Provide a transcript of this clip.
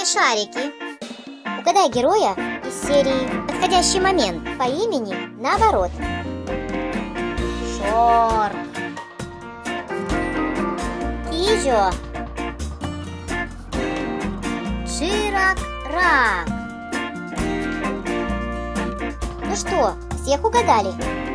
смешарики. Угадай героя из серии «Подходящий момент» по имени наоборот. Шорк. Кижо. Чирак-рак. Ну что, всех угадали?